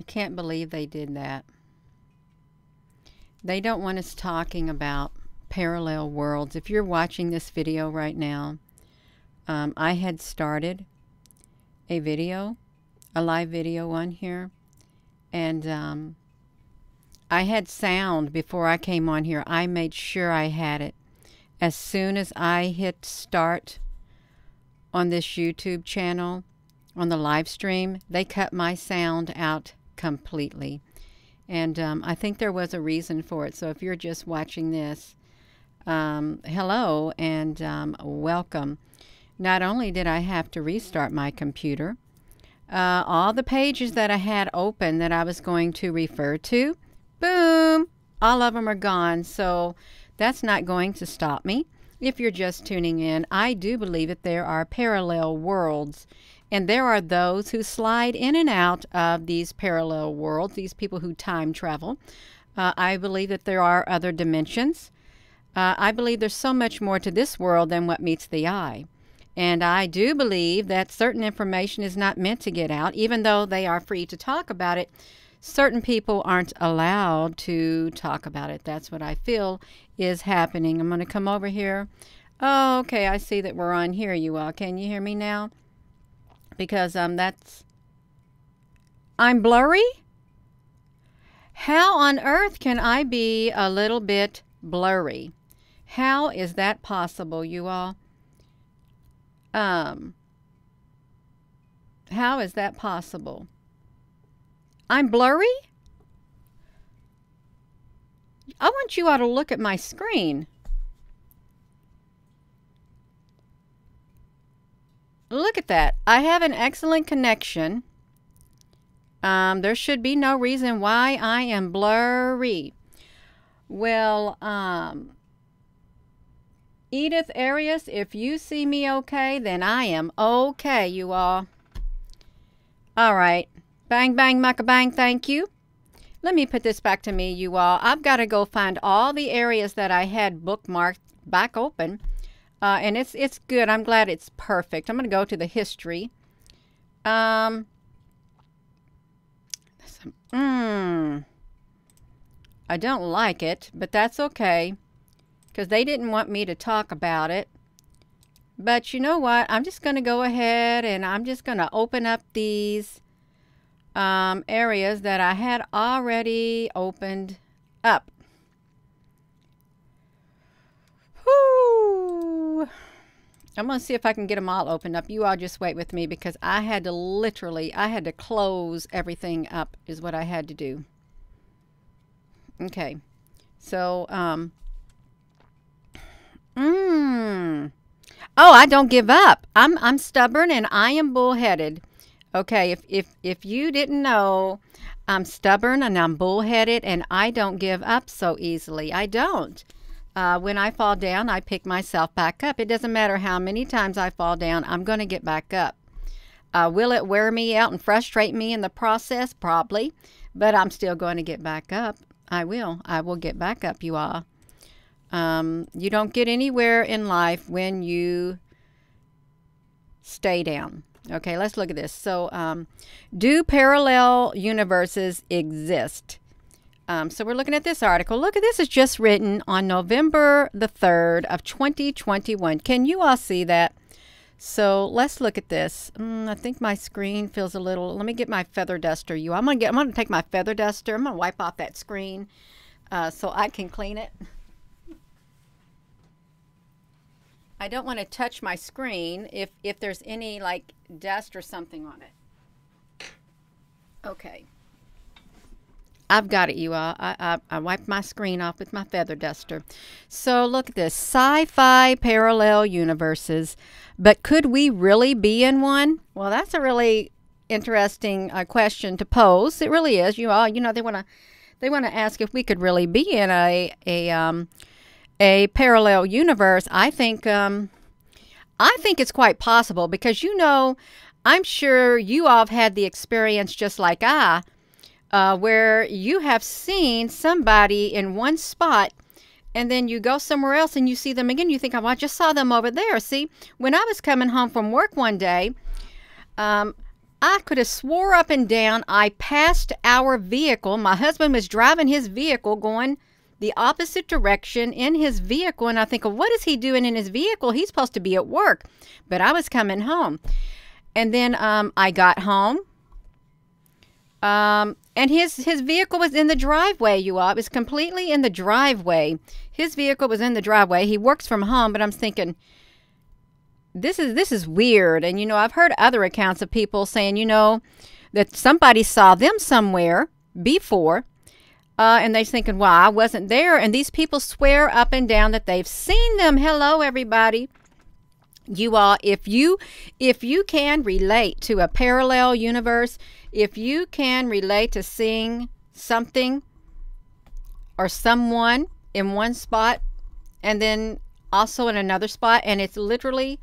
I can't believe they did that. They don't want us talking about parallel worlds. If you're watching this video right now, um, I had started a video, a live video on here, and um, I had sound before I came on here. I made sure I had it. As soon as I hit start on this YouTube channel, on the live stream, they cut my sound out completely. And um, I think there was a reason for it. So if you're just watching this, um, hello and um, welcome. Not only did I have to restart my computer, uh, all the pages that I had open that I was going to refer to, boom, all of them are gone. So that's not going to stop me. If you're just tuning in, I do believe that there are parallel worlds and there are those who slide in and out of these parallel worlds, these people who time travel. Uh, I believe that there are other dimensions. Uh, I believe there's so much more to this world than what meets the eye. And I do believe that certain information is not meant to get out, even though they are free to talk about it. Certain people aren't allowed to talk about it. That's what I feel is happening. I'm going to come over here. Oh, okay. I see that we're on here, you all. Can you hear me now? Because um that's I'm blurry? How on earth can I be a little bit blurry? How is that possible, you all? Um How is that possible? I'm blurry? I want you all to look at my screen. Look at that. I have an excellent connection. Um, there should be no reason why I am blurry. Well, um, Edith Arias, if you see me okay, then I am okay, you all. All right. Bang, bang, mucka bang, thank you. Let me put this back to me, you all. I've got to go find all the areas that I had bookmarked back open uh, and it's it's good. I'm glad it's perfect. I'm going to go to the history. Um, mm, I don't like it, but that's okay because they didn't want me to talk about it. But you know what? I'm just going to go ahead and I'm just going to open up these um, areas that I had already opened up. I'm going to see if I can get them all opened up. You all just wait with me because I had to literally, I had to close everything up is what I had to do. Okay. So, um, mmm. Oh, I don't give up. I'm, I'm stubborn and I am bullheaded. Okay. If, if, if you didn't know, I'm stubborn and I'm bullheaded and I don't give up so easily. I don't. Uh, when I fall down, I pick myself back up. It doesn't matter how many times I fall down, I'm going to get back up. Uh, will it wear me out and frustrate me in the process? Probably, but I'm still going to get back up. I will. I will get back up, you all. Um, you don't get anywhere in life when you stay down. Okay, let's look at this. So, um, do parallel universes exist? Um, so we're looking at this article. Look at this is just written on November the 3rd of 2021. Can you all see that? So let's look at this. Mm, I think my screen feels a little, let me get my feather duster. You, I'm to get, I'm to take my feather duster. I'm to wipe off that screen uh, so I can clean it. I don't want to touch my screen if, if there's any like dust or something on it. Okay. I've got it, you all. I, I, I wiped my screen off with my feather duster. So look at this sci-fi parallel universes. But could we really be in one? Well, that's a really interesting uh, question to pose. It really is. You all, you know, they want to they want to ask if we could really be in a a um, a parallel universe. I think um, I think it's quite possible because you know, I'm sure you all have had the experience just like I uh, where you have seen somebody in one spot and then you go somewhere else and you see them again. You think, oh, I just saw them over there. See, when I was coming home from work one day, um, I could have swore up and down I passed our vehicle. My husband was driving his vehicle going the opposite direction in his vehicle. And I think, well, what is he doing in his vehicle? He's supposed to be at work. But I was coming home. And then um, I got home. Um, and his, his vehicle was in the driveway, you all. It was completely in the driveway. His vehicle was in the driveway. He works from home, but I'm thinking, this is this is weird. And you know, I've heard other accounts of people saying, you know, that somebody saw them somewhere before uh, and they're thinking, well, I wasn't there. And these people swear up and down that they've seen them. Hello, everybody. You all, if you if you can relate to a parallel universe, if you can relate to seeing something or someone in one spot and then also in another spot, and it's literally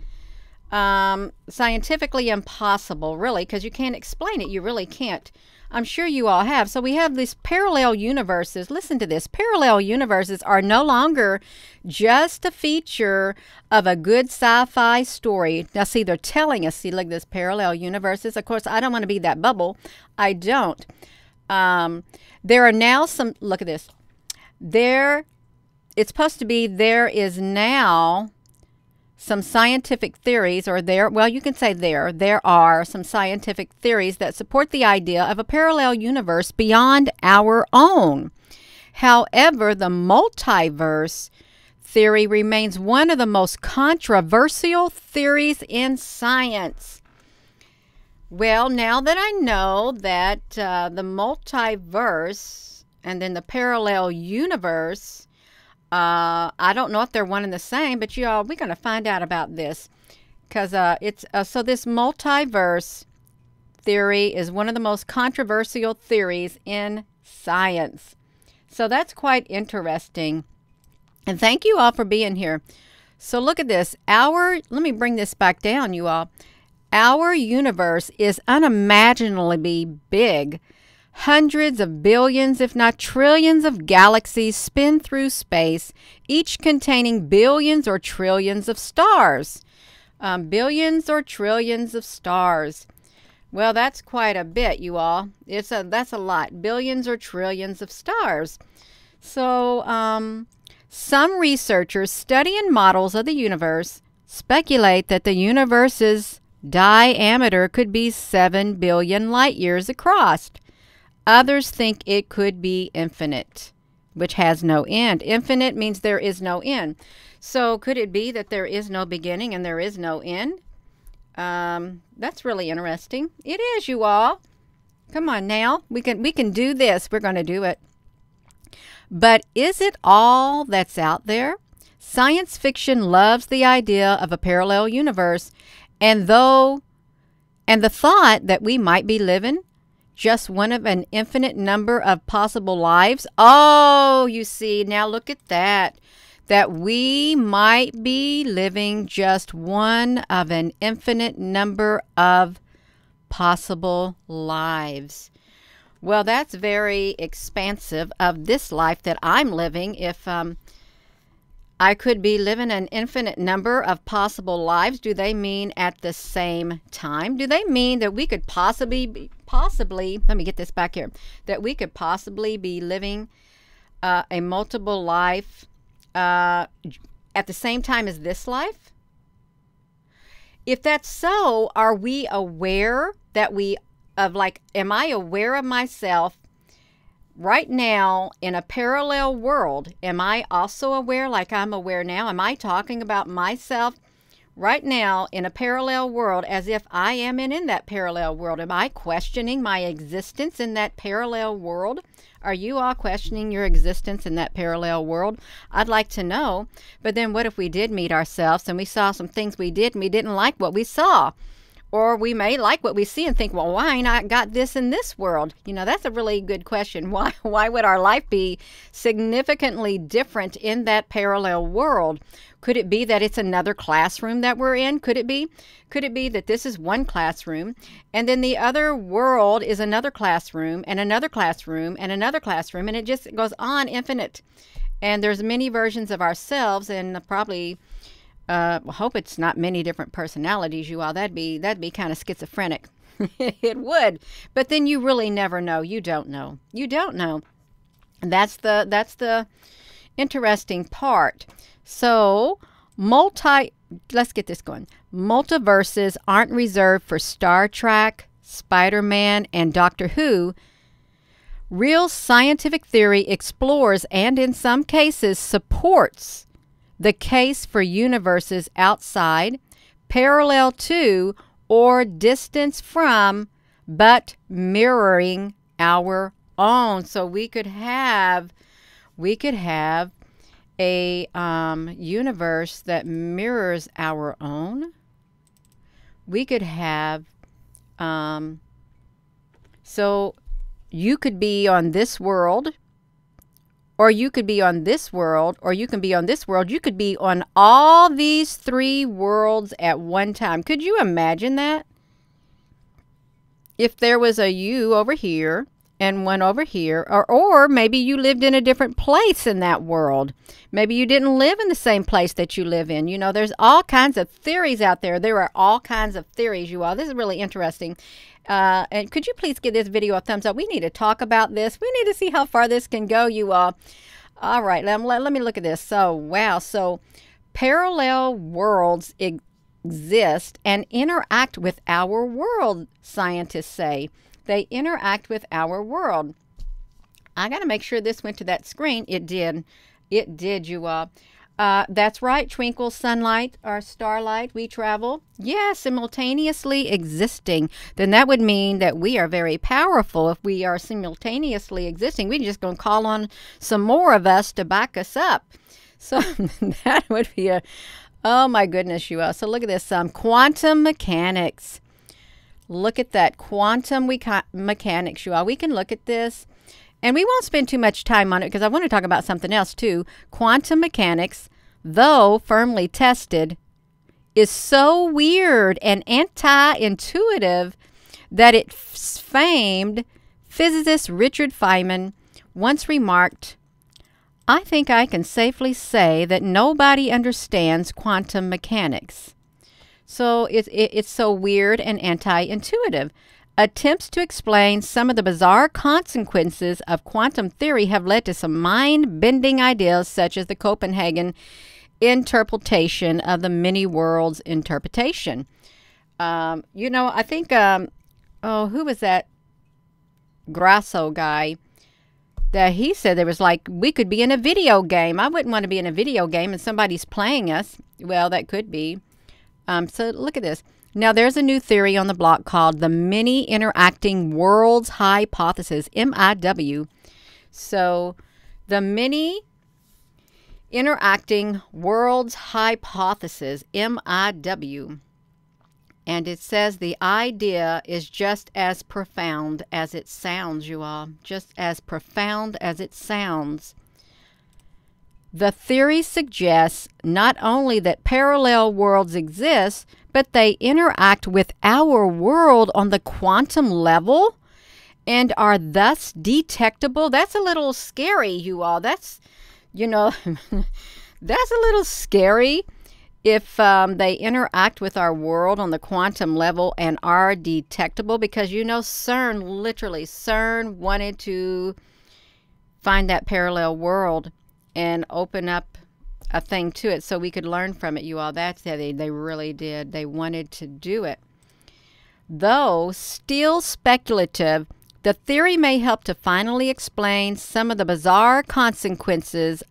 um, scientifically impossible, really, because you can't explain it. You really can't. I'm sure you all have. So we have these parallel universes. Listen to this. Parallel universes are no longer just a feature of a good sci-fi story. Now see, they're telling us, see, look, this parallel universes. Of course, I don't want to be that bubble. I don't. Um, there are now some, look at this. There, it's supposed to be, there is now some scientific theories, or there, well, you can say there, there are some scientific theories that support the idea of a parallel universe beyond our own. However, the multiverse theory remains one of the most controversial theories in science. Well, now that I know that uh, the multiverse and then the parallel universe uh, I don't know if they're one and the same, but y'all, we're going to find out about this because uh, it's uh, so this multiverse theory is one of the most controversial theories in science. So that's quite interesting. And thank you all for being here. So look at this. Our, let me bring this back down, you all. Our universe is unimaginably big. Hundreds of billions, if not trillions, of galaxies spin through space, each containing billions or trillions of stars. Um, billions or trillions of stars. Well, that's quite a bit, you all. It's a that's a lot. Billions or trillions of stars. So, um, some researchers studying models of the universe speculate that the universe's diameter could be 7 billion light years across. Others think it could be infinite, which has no end. Infinite means there is no end. So could it be that there is no beginning and there is no end? Um, that's really interesting. It is, you all. Come on now. We can we can do this. We're going to do it. But is it all that's out there? Science fiction loves the idea of a parallel universe, and though and the thought that we might be living just one of an infinite number of possible lives. Oh, you see, now look at that. That we might be living just one of an infinite number of possible lives. Well, that's very expansive of this life that I'm living. If um, I could be living an infinite number of possible lives. Do they mean at the same time? Do they mean that we could possibly be, possibly, let me get this back here, that we could possibly be living uh, a multiple life uh, at the same time as this life? If that's so, are we aware that we, of like, am I aware of myself right now in a parallel world, am I also aware, like I'm aware now? Am I talking about myself right now in a parallel world as if I am in, in that parallel world? Am I questioning my existence in that parallel world? Are you all questioning your existence in that parallel world? I'd like to know. But then what if we did meet ourselves and we saw some things we did and we didn't like what we saw? Or we may like what we see and think, well, why not got this in this world? You know, that's a really good question. Why why would our life be significantly different in that parallel world? Could it be that it's another classroom that we're in? Could it be? Could it be that this is one classroom and then the other world is another classroom and another classroom and another classroom and it just goes on infinite. And there's many versions of ourselves and probably uh, hope it's not many different personalities, you all. That'd be that'd be kind of schizophrenic. it would. But then you really never know. You don't know. You don't know. That's the that's the interesting part. So, multi let's get this going. Multiverses aren't reserved for Star Trek, Spider-Man, and Doctor Who. Real scientific theory explores and in some cases supports the case for universes outside, parallel to, or distance from, but mirroring our own. So we could have, we could have a um, universe that mirrors our own. We could have, um, so you could be on this world, or you could be on this world, or you can be on this world. You could be on all these three worlds at one time. Could you imagine that? If there was a you over here and one over here or or maybe you lived in a different place in that world maybe you didn't live in the same place that you live in you know there's all kinds of theories out there there are all kinds of theories you all this is really interesting uh, and could you please give this video a thumbs up we need to talk about this we need to see how far this can go you all all right let, let, let me look at this so wow so parallel worlds exist and interact with our world scientists say they interact with our world. I got to make sure this went to that screen. It did. It did, you all. Uh, that's right, twinkle, sunlight, or starlight, we travel. Yeah, simultaneously existing. Then that would mean that we are very powerful if we are simultaneously existing. We're just going to call on some more of us to back us up. So that would be a, oh my goodness, you all. So look at this um, quantum mechanics. Look at that quantum mechanics, you all. We can look at this. And we won't spend too much time on it because I want to talk about something else too. Quantum mechanics, though firmly tested, is so weird and anti intuitive that its famed physicist Richard Feynman once remarked I think I can safely say that nobody understands quantum mechanics. So it's, it, it's so weird and anti intuitive. Attempts to explain some of the bizarre consequences of quantum theory have led to some mind bending ideas, such as the Copenhagen interpretation of the many worlds interpretation. Um, you know, I think, um, oh, who was that Grasso guy? That he said there was like, we could be in a video game. I wouldn't want to be in a video game and somebody's playing us. Well, that could be. Um, so look at this. Now, there's a new theory on the block called the Many Interacting Worlds Hypothesis, MIW. So, the Many Interacting Worlds Hypothesis, MIW. And it says the idea is just as profound as it sounds, you all. Just as profound as it sounds. The theory suggests not only that parallel worlds exist, but they interact with our world on the quantum level and are thus detectable. That's a little scary, you all. That's, you know, that's a little scary if um, they interact with our world on the quantum level and are detectable because, you know, CERN, literally, CERN wanted to find that parallel world and open up a thing to it so we could learn from it, you all. That's yeah, they, they really did. They wanted to do it. Though still speculative, the theory may help to finally explain some of the bizarre consequences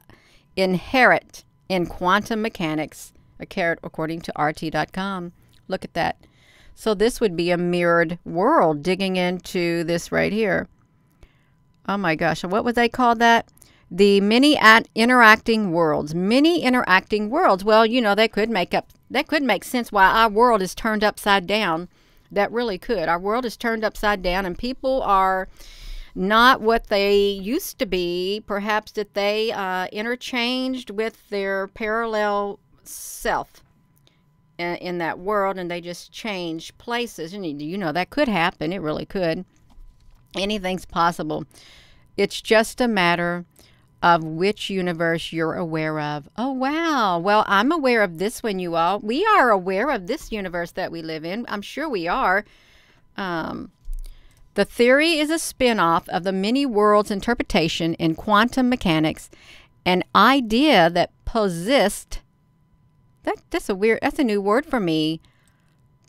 inherent in quantum mechanics, according to RT.com. Look at that. So this would be a mirrored world digging into this right here. Oh my gosh, what would they call that? The many at interacting worlds. Many interacting worlds. Well, you know, that could make up that could make sense why our world is turned upside down. That really could. Our world is turned upside down and people are not what they used to be. Perhaps that they uh, interchanged with their parallel self in, in that world and they just changed places. And you know, that could happen. It really could. Anything's possible. It's just a matter of which universe you're aware of. Oh, wow. Well, I'm aware of this one, you all. We are aware of this universe that we live in. I'm sure we are. Um, the theory is a spin off of the many worlds interpretation in quantum mechanics, an idea that posits. That, that's a weird, that's a new word for me.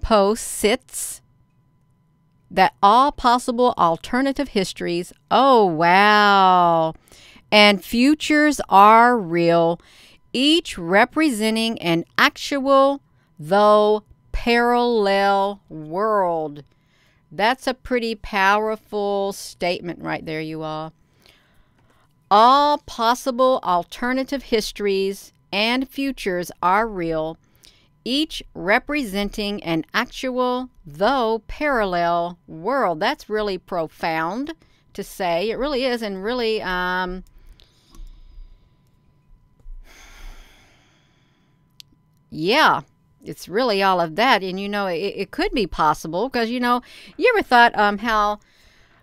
Posits that all possible alternative histories, oh wow, and futures are real, each representing an actual, though parallel world. That's a pretty powerful statement right there, you all. All possible alternative histories and futures are real, each representing an actual, though parallel world. That's really profound to say. It really is, and really, um, yeah, it's really all of that. And you know, it, it could be possible because you know, you ever thought um, how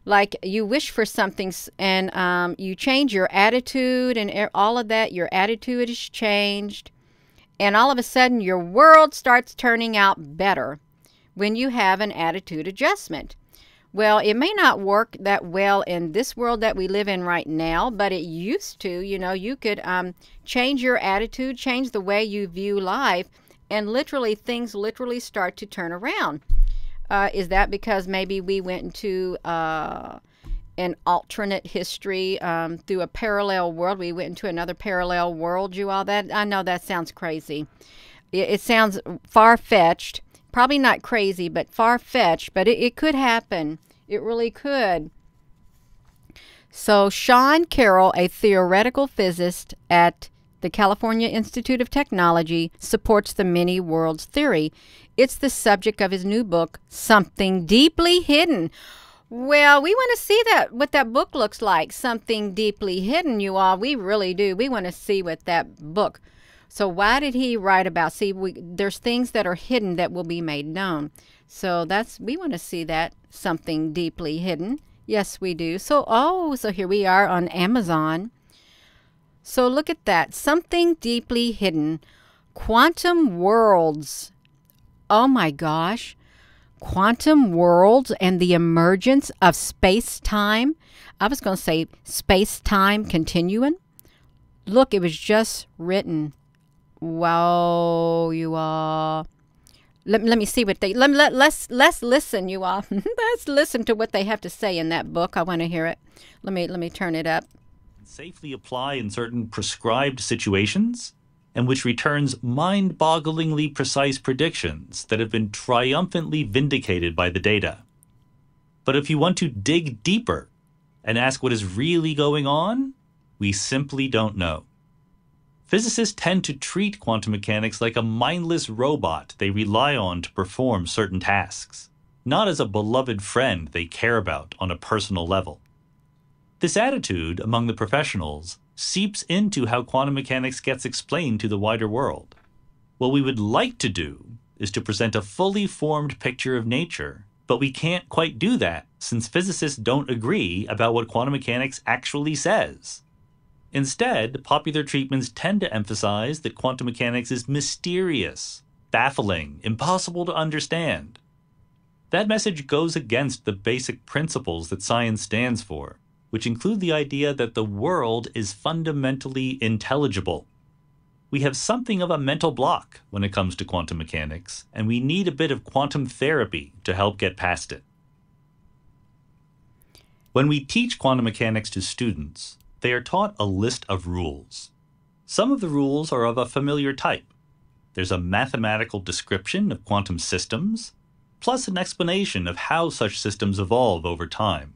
like you wish for something and um, you change your attitude and all of that, your attitude is changed and all of a sudden, your world starts turning out better when you have an attitude adjustment. Well, it may not work that well in this world that we live in right now, but it used to. You know, you could um, change your attitude, change the way you view life, and literally things literally start to turn around. Uh, is that because maybe we went into uh, an alternate history um, through a parallel world. We went into another parallel world. You all that I know that sounds crazy. It, it sounds far fetched. Probably not crazy, but far fetched. But it, it could happen. It really could. So Sean Carroll, a theoretical physicist at the California Institute of Technology, supports the many worlds theory. It's the subject of his new book, Something Deeply Hidden. Well, we want to see that what that book looks like, something deeply hidden, you all. We really do. We want to see what that book. So why did he write about? See, we, there's things that are hidden that will be made known. So that's we want to see that something deeply hidden. Yes, we do. So oh, so here we are on Amazon. So look at that, something deeply hidden, quantum worlds. Oh my gosh quantum worlds and the emergence of space time. I was going to say space time continuum. Look, it was just written. Wow, you all. Let, let me see what they let, let let's let's listen you all let's listen to what they have to say in that book i want to hear it let me let me turn it up safely apply in certain prescribed situations and which returns mind bogglingly precise predictions that have been triumphantly vindicated by the data. But if you want to dig deeper and ask what is really going on, we simply don't know. Physicists tend to treat quantum mechanics like a mindless robot they rely on to perform certain tasks, not as a beloved friend they care about on a personal level. This attitude among the professionals seeps into how quantum mechanics gets explained to the wider world. What we would like to do is to present a fully formed picture of nature, but we can't quite do that since physicists don't agree about what quantum mechanics actually says. Instead, popular treatments tend to emphasize that quantum mechanics is mysterious, baffling, impossible to understand. That message goes against the basic principles that science stands for which include the idea that the world is fundamentally intelligible. We have something of a mental block when it comes to quantum mechanics, and we need a bit of quantum therapy to help get past it. When we teach quantum mechanics to students, they are taught a list of rules. Some of the rules are of a familiar type. There's a mathematical description of quantum systems, plus an explanation of how such systems evolve over time.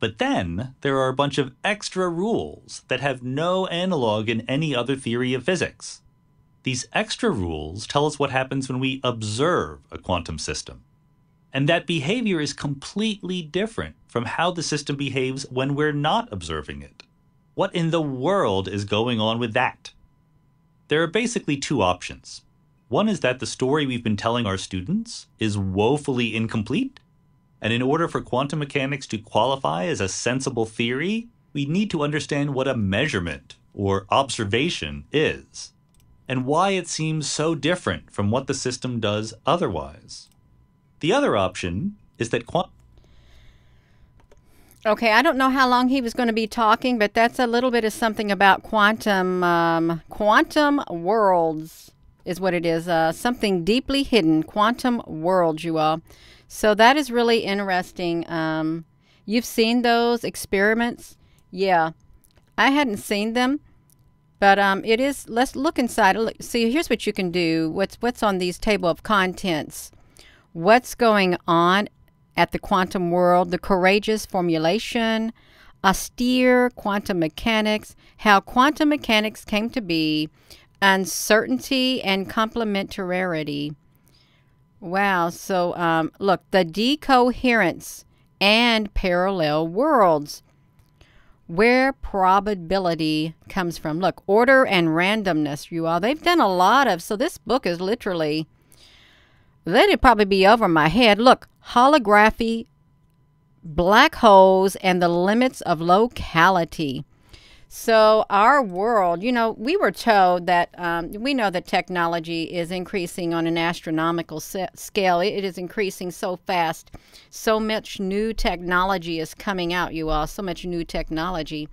But then there are a bunch of extra rules that have no analog in any other theory of physics. These extra rules tell us what happens when we observe a quantum system. And that behavior is completely different from how the system behaves when we're not observing it. What in the world is going on with that? There are basically two options. One is that the story we've been telling our students is woefully incomplete, and in order for quantum mechanics to qualify as a sensible theory, we need to understand what a measurement, or observation, is, and why it seems so different from what the system does otherwise. The other option is that quantum Okay, I don't know how long he was going to be talking, but that's a little bit of something about quantum um, quantum worlds is what it is. Uh, something deeply hidden, quantum worlds, you all. So that is really interesting. Um, you've seen those experiments, yeah. I hadn't seen them, but um, it is. Let's look inside. See, here's what you can do. What's what's on these table of contents? What's going on at the quantum world, the courageous formulation, austere quantum mechanics, how quantum mechanics came to be, uncertainty and complementarity. Wow. So, um, look, the decoherence and parallel worlds, where probability comes from. Look, order and randomness, you all. They've done a lot of, so this book is literally it probably be over my head. Look, holography, black holes, and the limits of locality. So, our world, you know, we were told that um, we know that technology is increasing on an astronomical scale. It is increasing so fast. So much new technology is coming out, you all. So much new technology.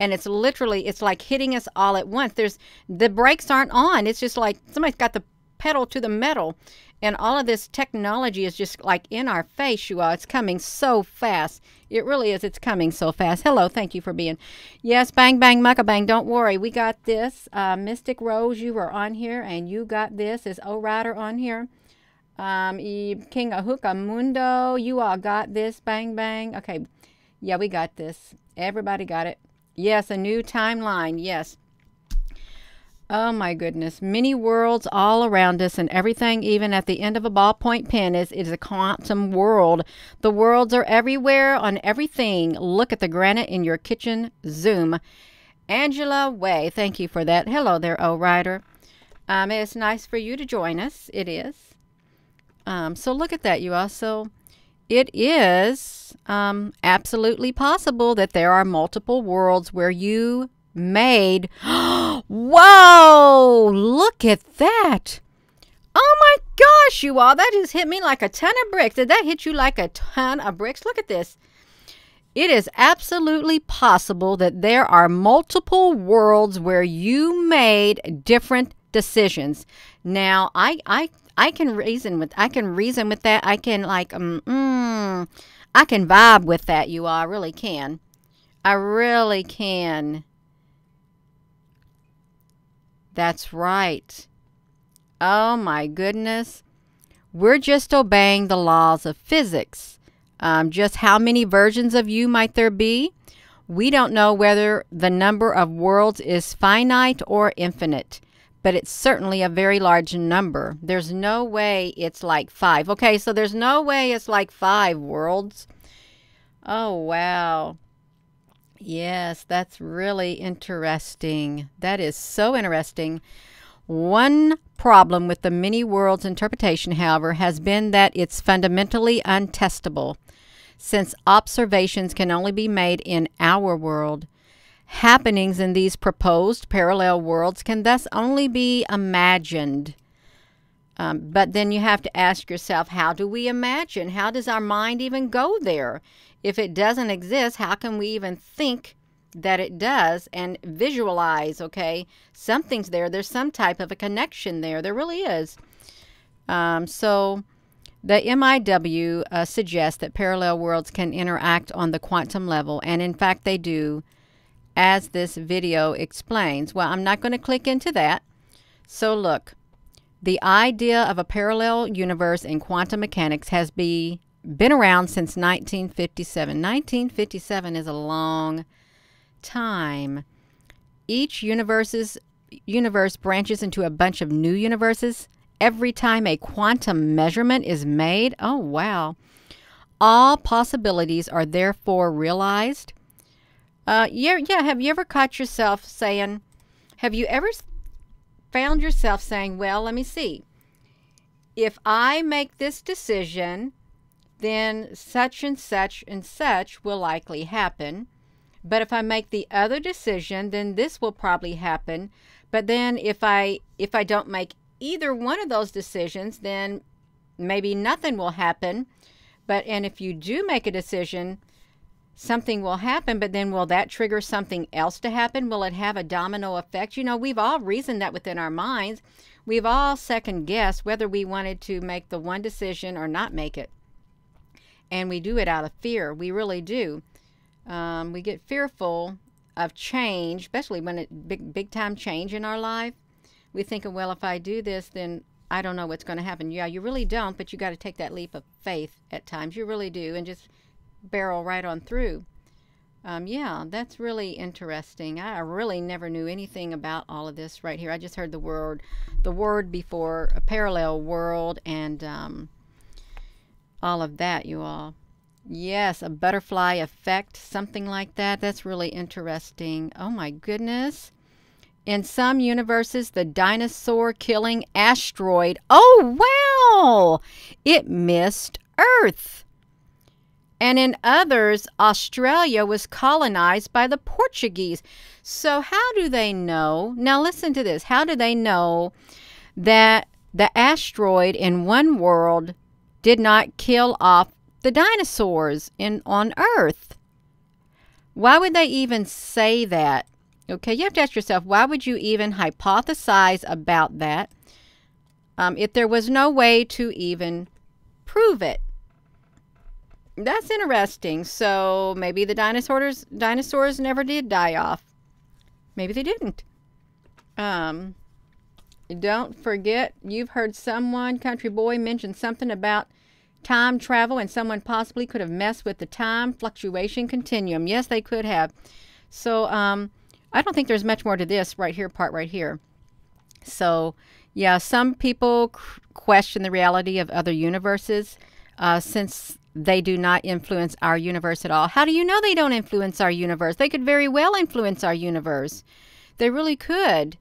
And it's literally, it's like hitting us all at once. There's the brakes aren't on. It's just like somebody's got the pedal to the metal. And all of this technology is just like in our face, you all. It's coming so fast. It really is. It's coming so fast. Hello. Thank you for being. Yes, bang, bang, mucka bang. Don't worry. We got this. Uh, Mystic Rose, you were on here, and you got this. Is O Rider on here? Um, King Ahuka Mundo, you all got this. Bang, bang. Okay. Yeah, we got this. Everybody got it. Yes, a new timeline. Yes. Oh my goodness. Many worlds all around us and everything even at the end of a ballpoint pen is, is a quantum world. The worlds are everywhere on everything. Look at the granite in your kitchen. Zoom. Angela Way, thank you for that. Hello there, O Rider. Um, it's nice for you to join us. It is. Um, so look at that, you also. It is um, absolutely possible that there are multiple worlds where you made. Whoa! Look at that. Oh my gosh, you all. That just hit me like a ton of bricks. Did that hit you like a ton of bricks? Look at this. It is absolutely possible that there are multiple worlds where you made different decisions. Now, I I I can reason with I can reason with that. I can like um mm, I can vibe with that. You all I really can. I really can. That's right. Oh my goodness. We're just obeying the laws of physics. Um, just how many versions of you might there be? We don't know whether the number of worlds is finite or infinite, but it's certainly a very large number. There's no way it's like five. Okay, so there's no way it's like five worlds. Oh, wow. Yes, that's really interesting. That is so interesting. One problem with the many worlds interpretation, however, has been that it's fundamentally untestable. Since observations can only be made in our world, happenings in these proposed parallel worlds can thus only be imagined. Um, but then you have to ask yourself, how do we imagine? How does our mind even go there? If it doesn't exist, how can we even think that it does and visualize, okay? Something's there. There's some type of a connection there. There really is. Um, so the MIW uh, suggests that parallel worlds can interact on the quantum level, and in fact, they do, as this video explains. Well, I'm not going to click into that. So, look, the idea of a parallel universe in quantum mechanics has be, been around since 1957. 1957 is a long time. Each universe's universe branches into a bunch of new universes every time a quantum measurement is made. Oh, wow. All possibilities are therefore realized. Uh, yeah, yeah. Have you ever caught yourself saying, have you ever found yourself saying, well, let me see. If I make this decision, then such and such and such will likely happen. But if I make the other decision, then this will probably happen. But then if I if I don't make either one of those decisions, then maybe nothing will happen. But and if you do make a decision, something will happen, but then will that trigger something else to happen? Will it have a domino effect? You know, we've all reasoned that within our minds. We've all second guessed whether we wanted to make the one decision or not make it. And we do it out of fear. We really do. Um, we get fearful of change, especially when it big big time change in our life. We think, well, if I do this, then I don't know what's going to happen. Yeah, you really don't, but you got to take that leap of faith at times. You really do, and just barrel right on through. Um, yeah, that's really interesting. I really never knew anything about all of this right here. I just heard the word, the word before a parallel world and um, all of that, you all. Yes, a butterfly effect, something like that. That's really interesting. Oh my goodness. In some universes, the dinosaur killing asteroid, oh wow, it missed Earth. And in others, Australia was colonized by the Portuguese. So, how do they know? Now, listen to this. How do they know that the asteroid in one world did not kill off the dinosaurs in on Earth? Why would they even say that? Okay, you have to ask yourself, why would you even hypothesize about that um, if there was no way to even prove it? That's interesting. So maybe the dinosaurs dinosaurs never did die off. Maybe they didn't. Um, don't forget, you've heard someone, country boy, mention something about time travel and someone possibly could have messed with the time fluctuation continuum. Yes, they could have. So, um, I don't think there's much more to this right here, part right here. So, yeah, some people question the reality of other universes uh, since they do not influence our universe at all. How do you know they don't influence our universe? They could very well influence our universe. They really could.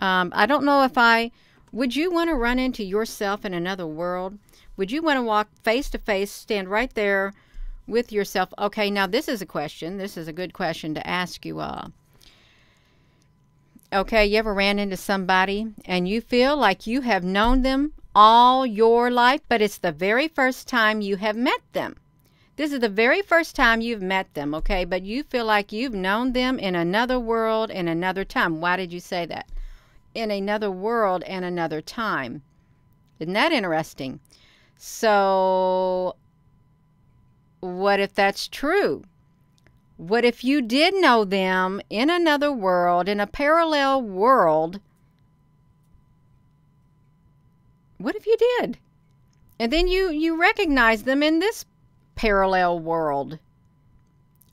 Um, I don't know if I. Would you want to run into yourself in another world? Would you want to walk face to face, stand right there with yourself? Okay, now this is a question. This is a good question to ask you all. Okay, you ever ran into somebody and you feel like you have known them all your life, but it's the very first time you have met them. This is the very first time you've met them, okay? But you feel like you've known them in another world and another time. Why did you say that? In another world and another time. Isn't that interesting? So, what if that's true? What if you did know them in another world, in a parallel world? What if you did? And then you you recognize them in this parallel world.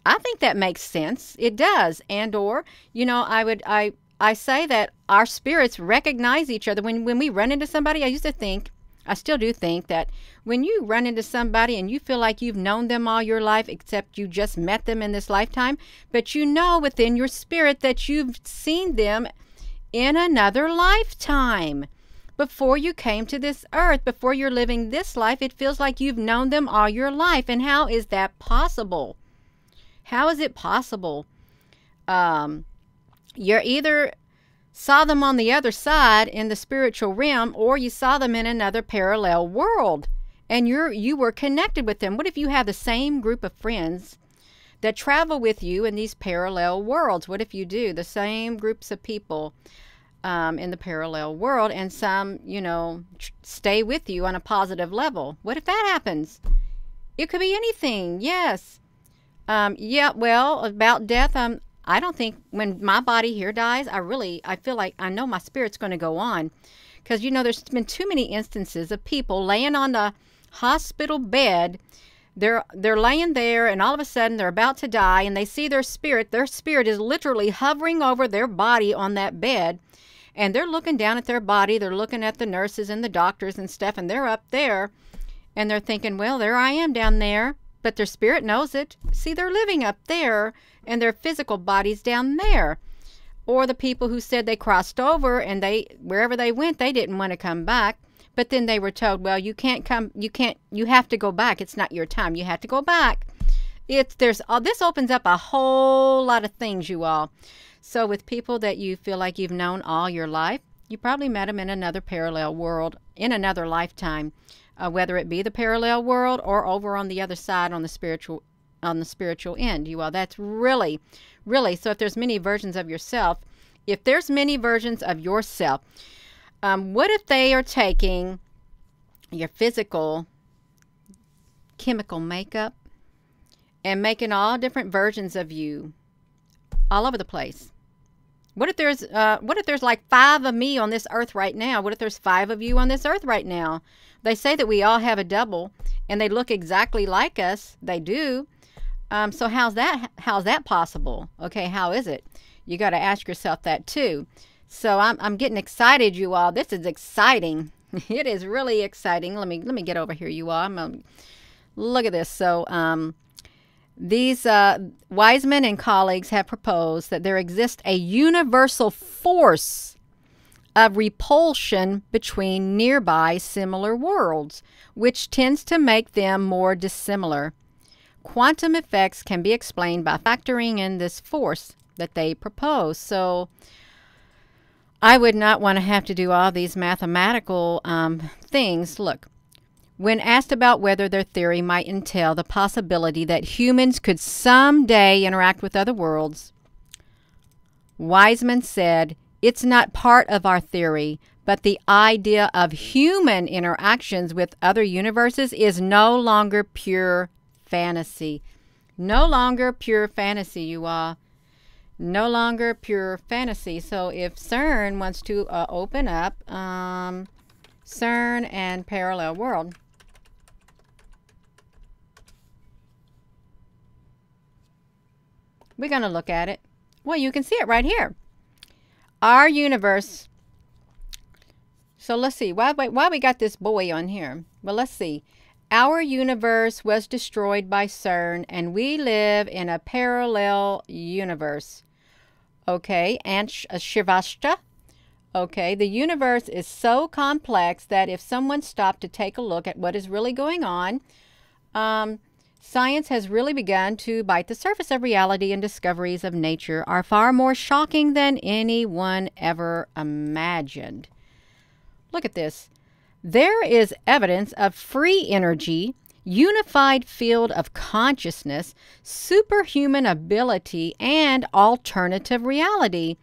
I think that makes sense. It does. And or, you know, I would I I say that our spirits recognize each other when when we run into somebody. I used to think I still do think that when you run into somebody and you feel like you've known them all your life, except you just met them in this lifetime, but you know within your spirit that you've seen them in another lifetime. Before you came to this earth, before you're living this life, it feels like you've known them all your life. And how is that possible? How is it possible? Um, you're either saw them on the other side in the spiritual realm or you saw them in another parallel world and you're you were connected with them what if you have the same group of friends that travel with you in these parallel worlds what if you do the same groups of people um, in the parallel world and some you know tr- stay with you on a positive level. What if that happens? It could be anything yes. Um, yeah well about death um, I don't think when my body here dies, I really I feel like I know my spirit's going to go on. Because you know there's been too many instances of people laying on the hospital bed. They're they're laying there and all of a sudden they're about to die and they see their spirit. Their spirit is literally hovering over their body on that bed and they're looking down at their body they're looking at the nurses and the doctors and stuff and they're up there and they're thinking well there I am down there but their spirit knows it see they're living up there and their physical bodies down there. Or the people who said they crossed over and they wherever they went they didn't want to come back, but then they were told, "Well, you can't come you can't you have to go back. It's not your time. You have to go back." It's there's uh, this opens up a whole lot of things you all. So with people that you feel like you've known all your life, you probably met them in another parallel world in another lifetime. uh, whether it be the parallel world or over on the other side on the spiritual on the spiritual end. You all, that's really, really. So if there's many versions of yourself, if there's many versions of yourself, um, what if they are taking your physical chemical makeup and making all different versions of you all over the place? What if there's uh, what if there's like five of me on this earth right now? What if there's five of you on this earth right now? They say that we all have a double, and they look exactly like us. They do. Um, so how's that? How's that possible? Okay, how is it? You got to ask yourself that too. So I'm I'm getting excited, you all. This is exciting. it is really exciting. Let me let me get over here, you all. I'm um, look at this. So um, these uh, Wiseman and colleagues have proposed that there exists a universal force of repulsion between nearby similar worlds, which tends to make them more dissimilar. Quantum effects can be explained by factoring in this force that they propose. So I would not want to have to do all these mathematical um, things. Look, when asked about whether their theory might entail the possibility that humans could someday interact with other worlds, Wiseman said, It's not part of our theory, but the idea of human interactions with other universes is no longer pure fantasy. No longer pure fantasy, you all no longer pure fantasy. So if CERN wants to uh, open up um, CERN and parallel world, we're going to look at it. Well, you can see it right here. Our universe. So let's see. Why, why we got this boy on here? Well, let's see. Our universe was destroyed by CERN, and we live in a parallel universe. Okay, and uh, Shivashta. Okay, the universe is so complex that if someone stopped to take a look at what is really going on, um, science has really begun to bite the surface of reality and discoveries of nature are far more shocking than anyone ever imagined. Look at this. There is evidence of free energy unified field of consciousness, superhuman ability, and alternative reality.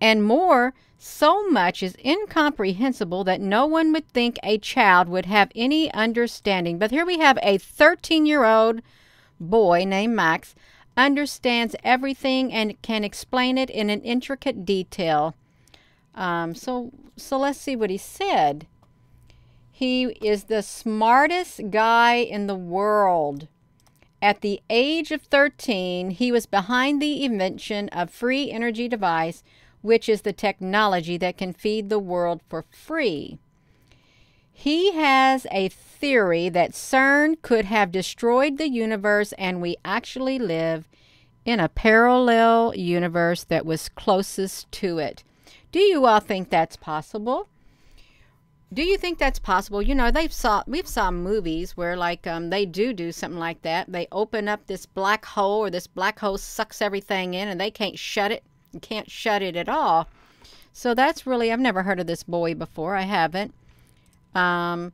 And more, so much is incomprehensible that no one would think a child would have any understanding. But here we have a 13 year old boy named Max understands everything and can explain it in an intricate detail. Um, so, so let's see what he said. He is the smartest guy in the world. At the age of 13, he was behind the invention of free energy device, which is the technology that can feed the world for free. He has a theory that CERN could have destroyed the universe and we actually live in a parallel universe that was closest to it. Do you all think that's possible? Do you think that's possible? You know, they've saw we've saw movies where like um, they do do something like that. They open up this black hole, or this black hole sucks everything in, and they can't shut it. Can't shut it at all. So that's really I've never heard of this boy before. I haven't. Um,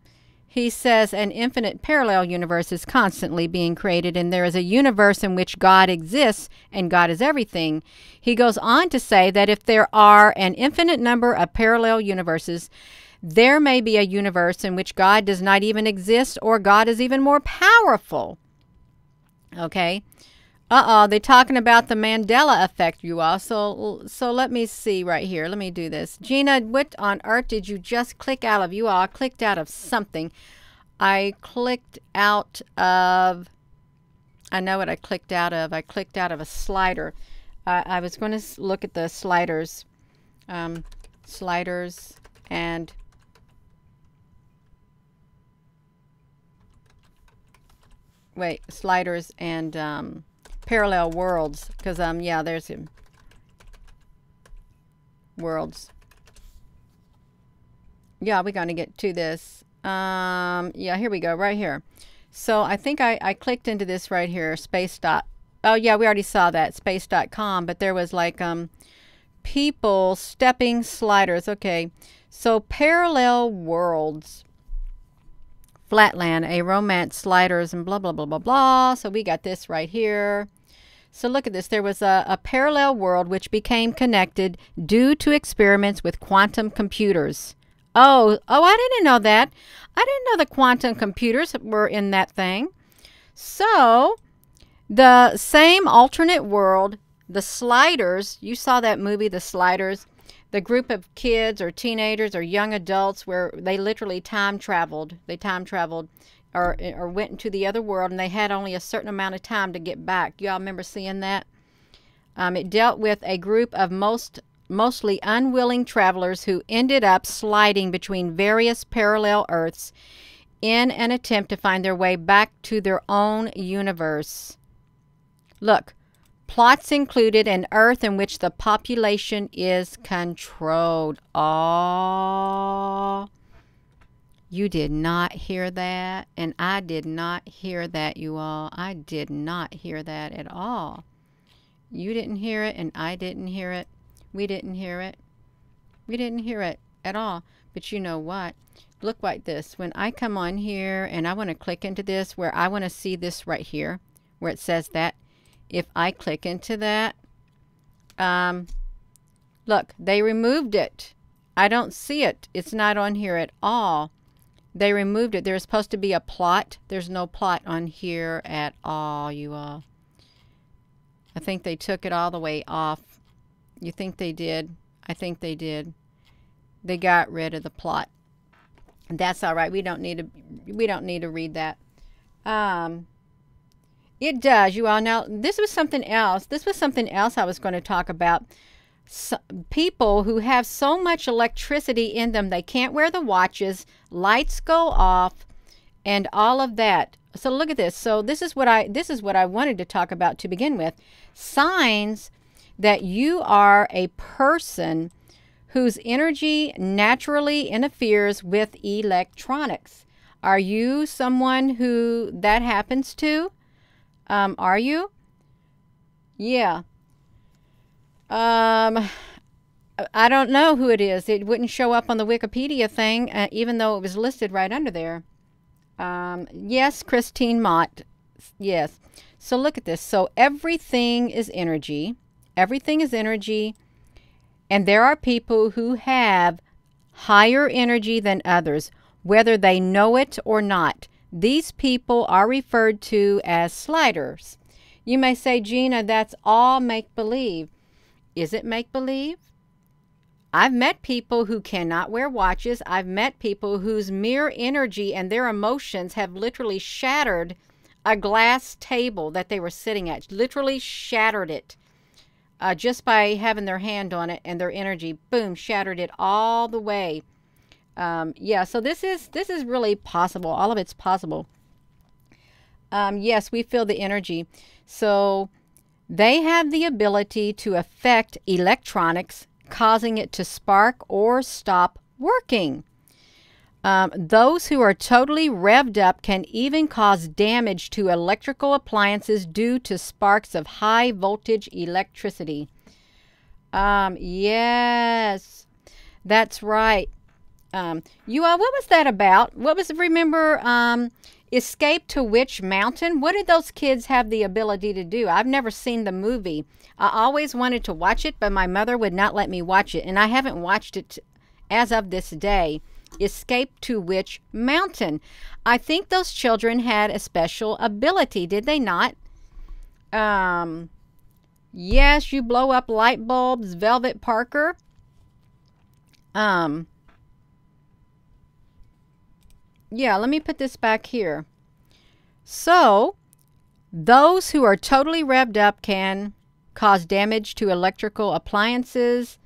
he says an infinite parallel universe is constantly being created, and there is a universe in which God exists and God is everything. He goes on to say that if there are an infinite number of parallel universes, there may be a universe in which God does not even exist or God is even more powerful. Okay? Uh-oh, they're talking about the Mandela effect, you all. So, so let me see right here. Let me do this. Gina, what on earth did you just click out of? You all I clicked out of something. I clicked out of, I know what I clicked out of. I clicked out of a slider. Uh, I was going to look at the sliders. Um, sliders and wait, sliders and um, parallel worlds. Because, um, yeah, there's him. Worlds. Yeah, we're going to get to this. Um, yeah, here we go, right here. So I think I, I clicked into this right here, space dot. Oh, yeah, we already saw that, space.com. But there was like um, people stepping sliders. Okay, so parallel worlds Flatland, a romance sliders and blah, blah, blah, blah, blah. So we got this right here. So look at this. There was a, a parallel world which became connected due to experiments with quantum computers. Oh, oh, I didn't know that. I didn't know the quantum computers were in that thing. So, the same alternate world, the sliders, you saw that movie, The Sliders, the group of kids or teenagers or young adults where they literally time traveled. They time traveled or, or went into the other world and they had only a certain amount of time to get back. Y'all remember seeing that? Um, it dealt with a group of most mostly unwilling travelers who ended up sliding between various parallel Earths in an attempt to find their way back to their own universe. Look, plots included an Earth in which the population is controlled. Oh, you did not hear that, and I did not hear that, you all. I did not hear that at all. You didn't hear it, and I didn't hear it. We didn't hear it. We didn't hear it at all. But you know what? Look like this. When I come on here and I want to click into this where I want to see this right here where it says that, if I click into that, um, look, they removed it. I don't see it. It's not on here at all. They removed it. There's supposed to be a plot. There's no plot on here at all, you all. I think they took it all the way off. You think they did? I think they did. They got rid of the plot. That's all right. We don't need to. We don't need to read that. Um, it does. You all now. This was something else. This was something else I was going to talk about. So, people who have so much electricity in them they can't wear the watches, lights go off, and all of that. So look at this. So this is what I this is what I wanted to talk about to begin with. Signs that you are a person whose energy naturally interferes with electronics. Are you someone who that happens to? Um, are you? Yeah. Um, I don't know who it is. It wouldn't show up on the Wikipedia thing, uh, even though it was listed right under there. Um, yes, Christine Mott. Yes. So look at this. So everything is energy. Everything is energy. And there are people who have higher energy than others, whether they know it or not. These people are referred to as sliders. You may say, Gina, that's all make believe. Is it make believe? I've met people who cannot wear watches. I've met people whose mere energy and their emotions have literally shattered a glass table that they were sitting at, literally shattered it uh, just by having their hand on it and their energy, boom, shattered it all the way. Um, yeah, so this is this is really possible. All of it's possible. Um, yes, we feel the energy. So they have the ability to affect electronics, causing it to spark or stop working. Um, those who are totally revved up can even cause damage to electrical appliances due to sparks of high voltage electricity. Um, yes, that's right. Um, you all, what was that about? What was, remember, um, Escape to Witch Mountain? What did those kids have the ability to do? I've never seen the movie. I always wanted to watch it, but my mother would not let me watch it, and I haven't watched it as of this day escape to Witch Mountain. I think those children had a special ability, did they not? Um, yes, you blow up light bulbs, Velvet Parker. Um, yeah, let me put this back here. So, those who are totally revved up can cause damage to electrical appliances,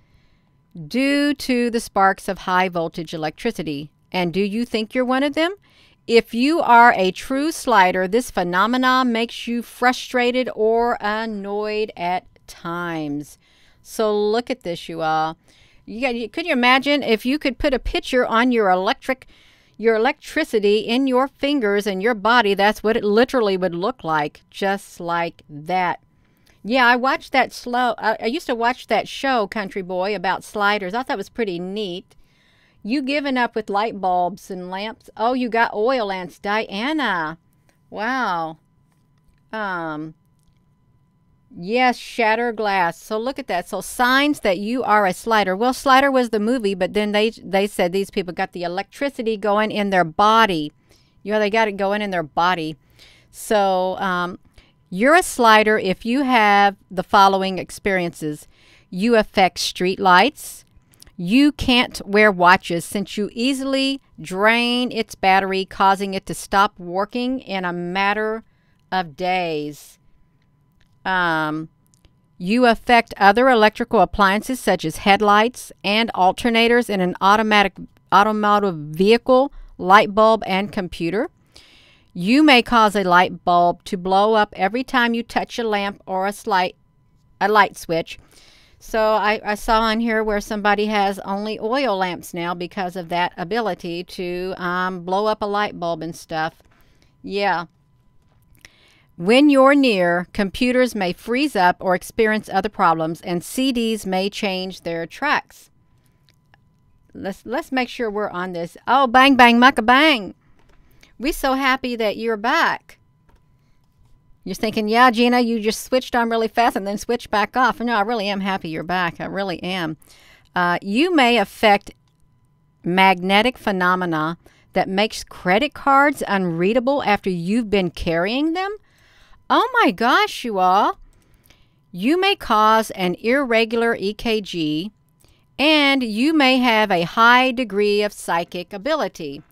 due to the sparks of high voltage electricity. And do you think you're one of them? If you are a true slider, this phenomenon makes you frustrated or annoyed at times. So look at this, you all. You could you imagine if you could put a picture on your electric, your electricity in your fingers and your body? That's what it literally would look like, just like that. Yeah, I watched that slow. I, I used to watch that show, Country Boy, about sliders. I thought it was pretty neat. You giving up with light bulbs and lamps? Oh, you got oil lamps, Diana. Wow. Um. Yes, shatter glass. So look at that. So signs that you are a slider. Well, Slider was the movie, but then they they said these people got the electricity going in their body. You know, they got it going in their body. So um, you're a slider if you have the following experiences. You affect street lights. You can't wear watches since you easily drain its battery, causing it to stop working in a matter of days. Um, you affect other electrical appliances such as headlights and alternators in an automatic automotive vehicle, light bulb, and computer. You may cause a light bulb to blow up every time you touch a lamp or a light, a light switch. So I, I saw on here where somebody has only oil lamps now because of that ability to um, blow up a light bulb and stuff. Yeah. When you're near, computers may freeze up or experience other problems, and CDs may change their tracks. Let's let's make sure we're on this. Oh, bang bang mucka bang! We're so happy that you're back. You're thinking, yeah, Gina, you just switched on really fast and then switched back off. No, I really am happy you're back. I really am. Uh, you may affect magnetic phenomena that makes credit cards unreadable after you've been carrying them. Oh my gosh, you all. You may cause an irregular EKG and you may have a high degree of psychic ability.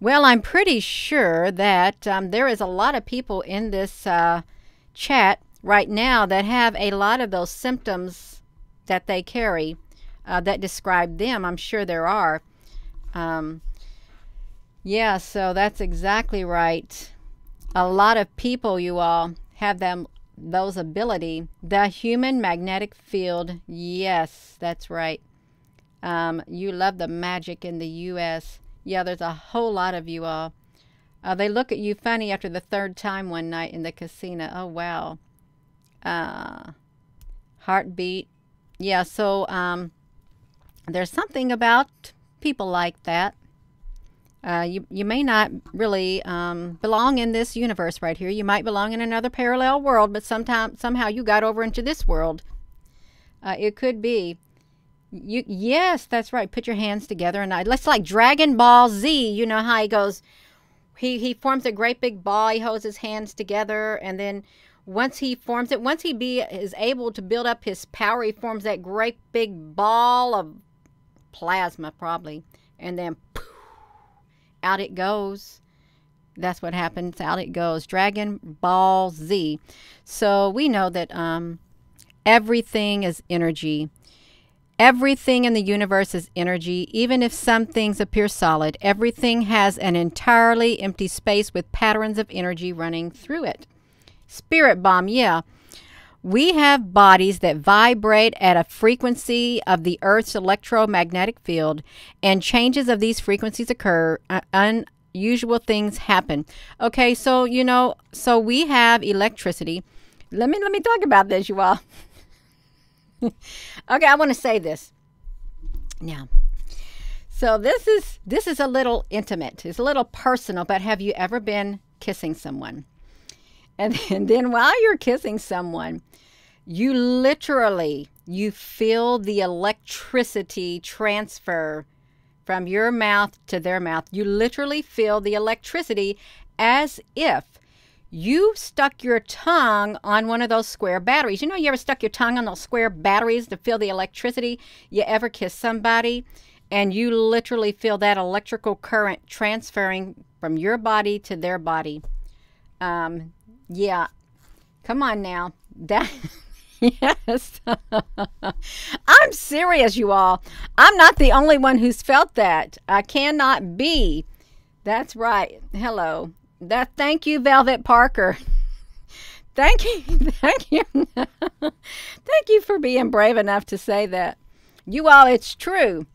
Well, I'm pretty sure that um, there is a lot of people in this uh, chat right now that have a lot of those symptoms that they carry uh, that describe them. I'm sure there are. Um, yeah, so that's exactly right. A lot of people, you all, have them those ability. The human magnetic field. Yes, that's right. Um, you love the magic in the U.S. Yeah, there's a whole lot of you all. Uh, they look at you funny after the third time one night in the casino. Oh, wow. Uh, heartbeat. Yeah, so um, there's something about people like that. Uh, you, you may not really um, belong in this universe right here. You might belong in another parallel world, but sometime, somehow you got over into this world. Uh, it could be. You yes, that's right. Put your hands together and I, let's like Dragon Ball Z. You know how he goes, he he forms a great big ball. He holds his hands together and then once he forms it, once he be is able to build up his power, he forms that great big ball of plasma probably, and then poof, out it goes. That's what happens. Out it goes. Dragon Ball Z. So we know that um, everything is energy. Everything in the universe is energy. Even if some things appear solid, everything has an entirely empty space with patterns of energy running through it. Spirit bomb, yeah. We have bodies that vibrate at a frequency of the Earth's electromagnetic field, and changes of these frequencies occur. Uh, unusual things happen. Okay, so you know, so we have electricity. Let me let me talk about this, you all. okay, I want to say this now. So this is this is a little intimate. It's a little personal, but have you ever been kissing someone? And, and then while you're kissing someone, you literally you feel the electricity transfer from your mouth to their mouth. You literally feel the electricity as if you stuck your tongue on one of those square batteries. You know, you ever stuck your tongue on those square batteries to feel the electricity? You ever kiss somebody and you literally feel that electrical current transferring from your body to their body? Um, yeah. Come on now. That. yes. I'm serious, you all. I'm not the only one who's felt that. I cannot be. That's right. Hello. That thank you, Velvet Parker. thank you, thank you, thank you for being brave enough to say that. You all, it's true.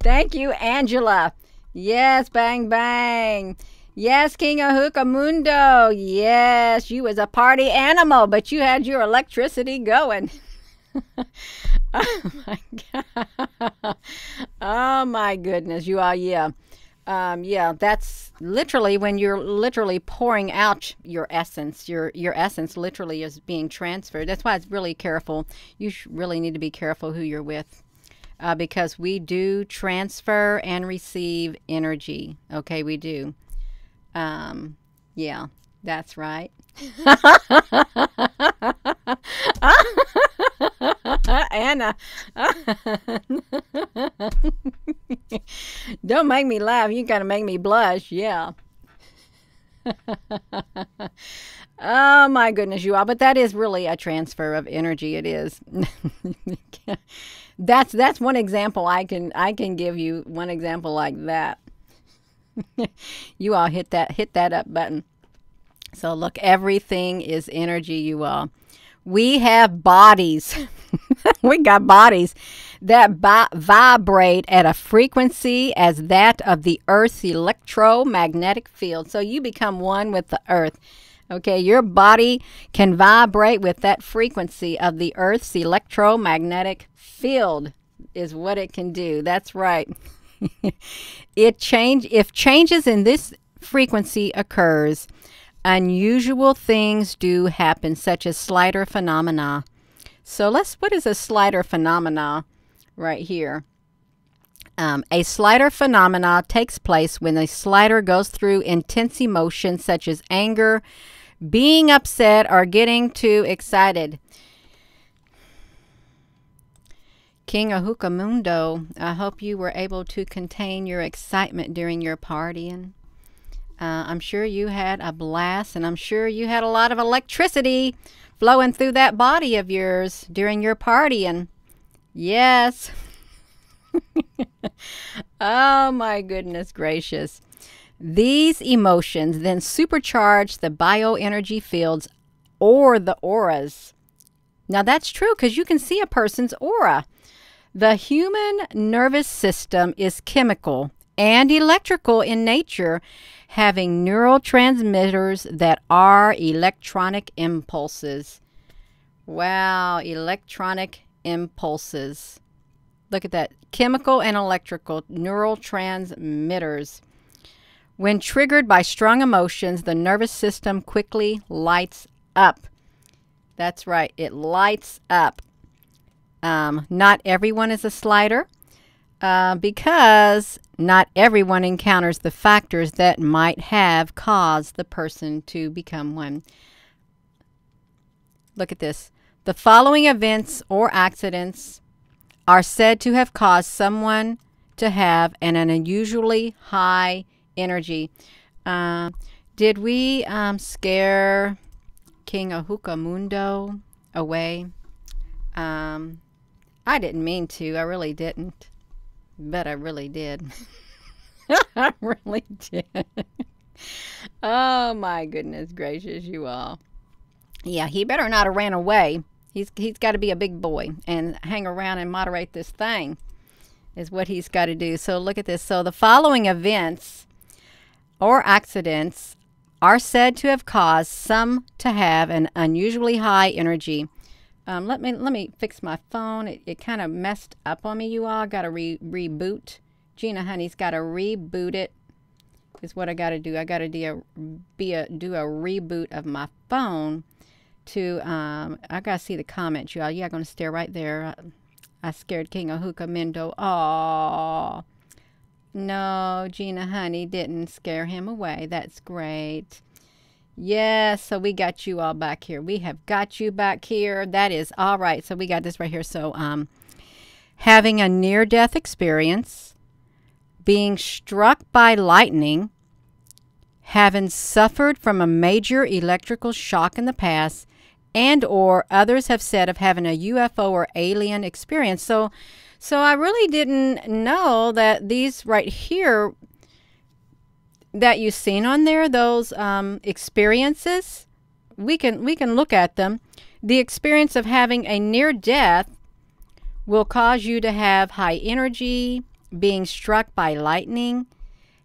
thank you, Angela. Yes, bang bang. Yes, King of Mundo. Yes, you was a party animal, but you had your electricity going. oh my god. Oh my goodness, you are yeah. Um, yeah, that's literally when you're literally pouring out your essence. Your your essence literally is being transferred. That's why it's really careful. You really need to be careful who you're with, uh, because we do transfer and receive energy. Okay, we do. Um, yeah, that's right. Anna. Don't make me laugh. You got to make me blush. Yeah. oh my goodness, you are. But that is really a transfer of energy. It is. that's that's one example I can I can give you one example like that. you all hit that hit that up button. So look, everything is energy, you all. We have bodies. we got bodies that vibrate at a frequency as that of the Earth's electromagnetic field. So you become one with the Earth. Okay, your body can vibrate with that frequency of the Earth's electromagnetic field, is what it can do. That's right. It change if changes in this frequency occurs, unusual things do happen, such as slider phenomena. So let's, what is a slider phenomena right here? Um, a slider phenomena takes place when a slider goes through intense emotions such as anger, being upset, or getting too excited. King Ahukamundo, I hope you were able to contain your excitement during your partying. Uh, I'm sure you had a blast, and I'm sure you had a lot of electricity flowing through that body of yours during your partying. Yes. oh my goodness gracious. These emotions then supercharge the bioenergy fields or the auras. Now that's true because you can see a person's aura. The human nervous system is chemical and electrical in nature, having neurotransmitters that are electronic impulses. Wow, electronic impulses. Look at that. Chemical and electrical neurotransmitters. When triggered by strong emotions, the nervous system quickly lights up. That's right, it lights up. Um, not everyone is a slider uh, because not everyone encounters the factors that might have caused the person to become one. Look at this. The following events or accidents are said to have caused someone to have an, unusually high energy. Uh, did we um, scare King Ahuka away? Um, I didn't mean to. I really didn't. But I really did. I really did. oh my goodness gracious, you all. Yeah, he better not have ran away. He's he's got to be a big boy and hang around and moderate this thing. Is what he's got to do. So look at this. So the following events or accidents are said to have caused some to have an unusually high energy um, let me let me fix my phone. It, it kind of messed up on me, you all. Got to re reboot. Gina Honey's got to reboot it. Is what I got to do. I got to do a be a do a reboot of my phone. To um, I gotta see the comments, you all. Yeah, gonna stare right there. I, I scared King of Ahuka Mendo. Oh no, Gina Honey didn't scare him away. That's great. Yes, so we got you all back here. We have got you back here. That is all right. So we got this right here. So um having a near death experience, being struck by lightning, having suffered from a major electrical shock in the past, and or others have said of having a UFO or alien experience. So so I really didn't know that these right here that you've seen on there, those um, experiences, we can we can look at them. The experience of having a near death will cause you to have high energy, being struck by lightning,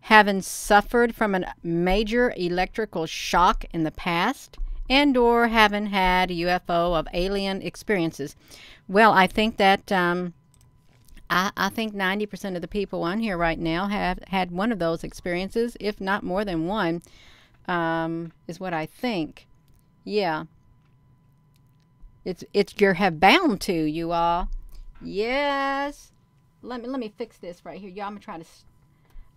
having suffered from a major electrical shock in the past, and or haven't had UFO of alien experiences. Well, I think that um, I, I think 90% of the people on here right now have had one of those experiences, if not more than one, um, is what I think. Yeah. It's it's you're have bound to you all. Yes. Let me let me fix this right here. Y'all, I'm trying to.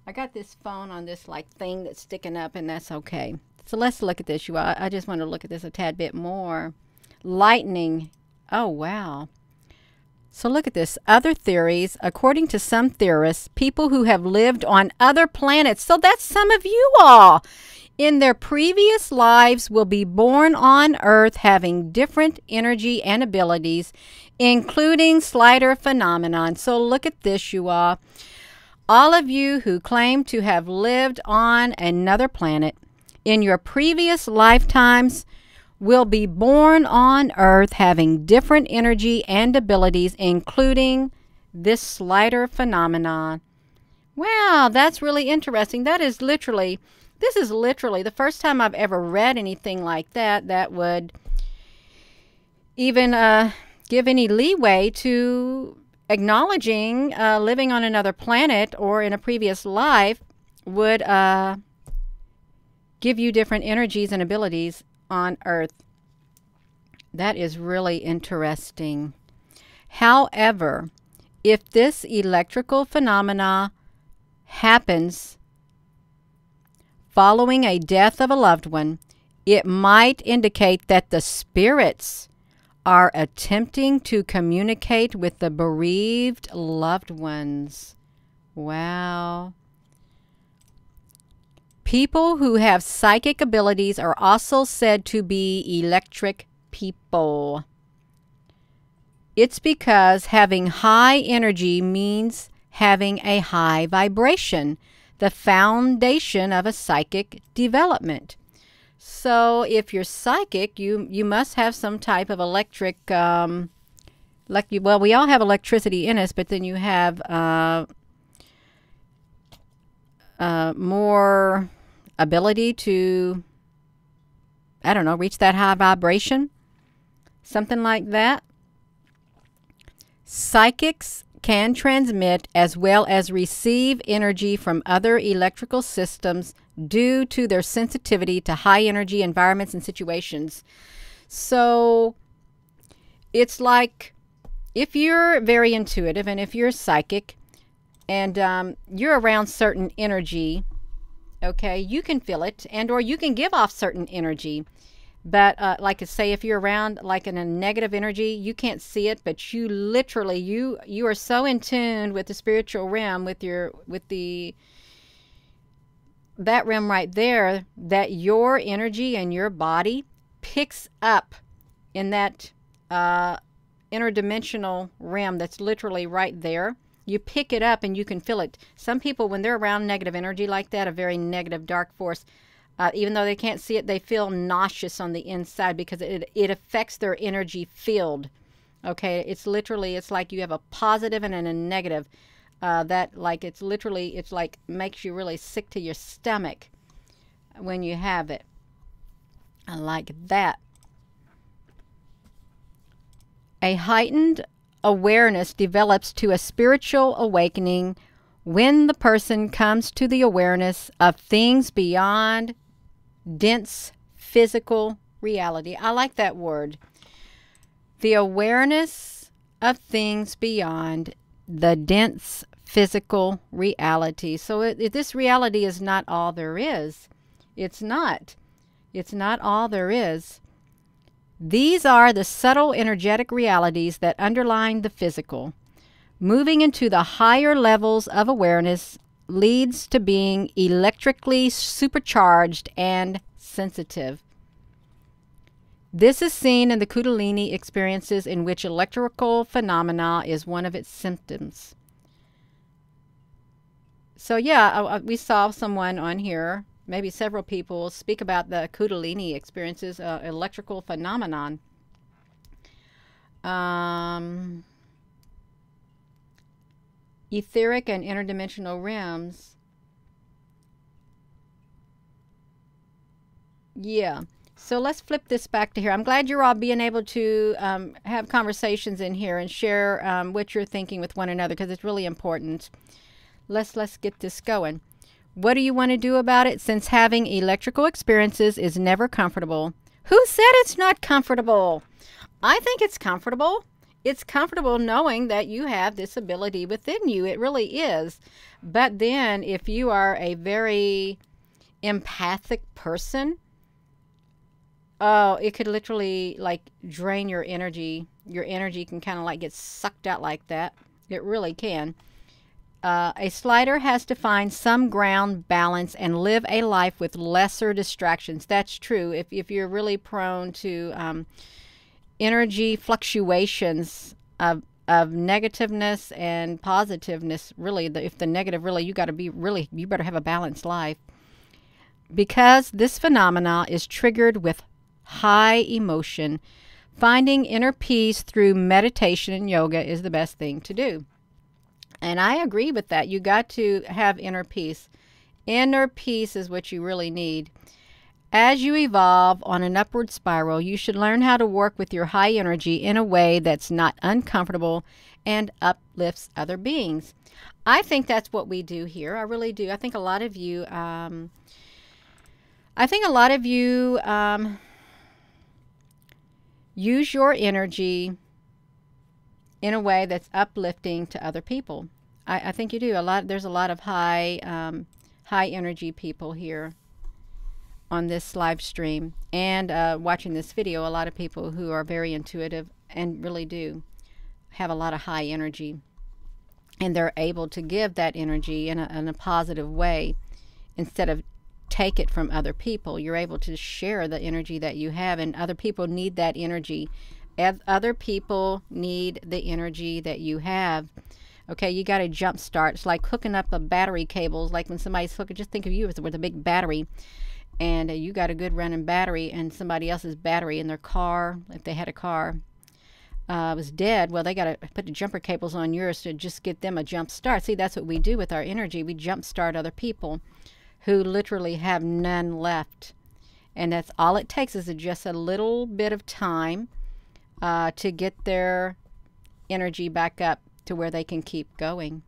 I got this phone on this like thing that's sticking up, and that's okay. So let's look at this, you all. I just want to look at this a tad bit more. Lightning. Oh wow. So look at this. Other theories, according to some theorists, people who have lived on other planets. So that's some of you all in their previous lives will be born on Earth having different energy and abilities, including slider phenomenon. So look at this, you all. All of you who claim to have lived on another planet in your previous lifetimes will be born on Earth having different energy and abilities, including this slider phenomenon. Wow, that's really interesting. That is literally this is literally the first time I've ever read anything like that that would even uh, give any leeway to acknowledging uh, living on another planet or in a previous life would uh, give you different energies and abilities on Earth. That is really interesting. However, if this electrical phenomena happens following a death of a loved one, it might indicate that the spirits are attempting to communicate with the bereaved loved ones. Wow. People who have psychic abilities are also said to be electric people. It's because having high energy means having a high vibration the foundation of a psychic development. So if you're psychic, you you must have some type of electric. Um, like well, we all have electricity in us, but then you have uh, uh, more ability to, I don't know, reach that high vibration, something like that. Psychics can transmit as well as receive energy from other electrical systems due to their sensitivity to high energy environments and situations. So it's like if you're very intuitive and if you're psychic and um, you're around certain energy, okay, you can feel it and or you can give off certain energy. But uh, like I say if you're around like in a negative energy, you can't see it, but you literally you you are so in tune with the spiritual realm with your with the that realm right there that your energy and your body picks up in that uh, interdimensional realm that's literally right there. You pick it up and you can feel it. Some people, when they're around negative energy like that, a very negative dark force, uh, even though they can't see it, they feel nauseous on the inside because it, it affects their energy field. Okay, it's literally, it's like you have a positive and a negative. Uh, that, like, it's literally, it's like makes you really sick to your stomach when you have it. I like that. A heightened awareness develops to a spiritual awakening when the person comes to the awareness of things beyond dense physical reality. I like that word. The awareness of things beyond the dense physical reality. So it, this reality is not all there is. It's not. It's not all there is. These are the subtle energetic realities that underline the physical. Moving into the higher levels of awareness leads to being electrically supercharged and sensitive. This is seen in the Kundalini experiences in which electrical phenomena is one of its symptoms. So yeah, we saw someone on here, maybe several people, speak about the Kundalini experiences, uh, electrical phenomenon. Um, etheric and interdimensional realms. Yeah. So let's flip this back to here. I'm glad you're all being able to um, have conversations in here and share um, what you're thinking with one another because it's really important. Let's let's get this going. What do you want to do about it? Since having electrical experiences is never comfortable. Who said it's not comfortable? I think it's comfortable. It's comfortable knowing that you have this ability within you. It really is. But then, if you are a very empathic person, oh, it could literally like drain your energy. Your energy can kind of like get sucked out like that. It really can. Uh, a slider has to find some ground balance and live a life with lesser distractions. That's true. If, if you're really prone to um, energy fluctuations of, of negativeness and positiveness, really, the, if the negative, really, you got to be really, you better have a balanced life. Because this phenomena is triggered with high emotion, finding inner peace through meditation and yoga is the best thing to do. And I agree with that. You got to have inner peace. Inner peace is what you really need. As you evolve on an upward spiral, you should learn how to work with your high energy in a way that's not uncomfortable and uplifts other beings. I think that's what we do here. I really do. I think a lot of you, um, I think a lot of you um, use your energy in a way that's uplifting to other people. I, I think you do. A lot. There's a lot of high, um, high energy people here on this live stream and uh, watching this video. A lot of people who are very intuitive and really do have a lot of high energy, and they're able to give that energy in a, in a positive way instead of take it from other people. You're able to share the energy that you have, and other people need that energy other people need the energy that you have. Okay, you got to jump start. It's like hooking up a battery cables. Like when somebody's hooking, just think of you as with a big battery, and uh, you got a good running battery, and somebody else's battery in their car, if they had a car, uh, was dead. Well, they got to put the jumper cables on yours to just get them a jump start. See, that's what we do with our energy. We jump start other people who literally have none left, and that's all it takes is just a little bit of time uh, to get their energy back up to where they can keep going.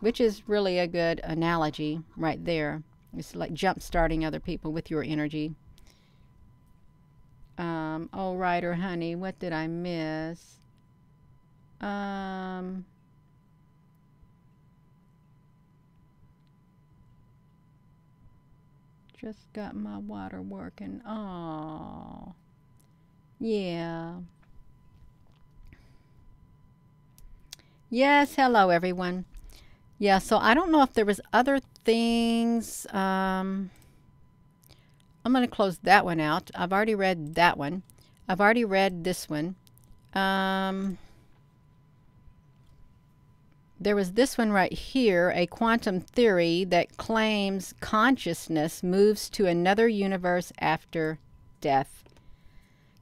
Which is really a good analogy right there. It's like jump starting other people with your energy. Um, oh, Ryder, honey, what did I miss? Um, just got my water working. Oh. Yeah. Yes, hello everyone. Yeah, so I don't know if there was other things. Um, I'm going to close that one out. I've already read that one. I've already read this one. Um, there was this one right here, a quantum theory that claims consciousness moves to another universe after death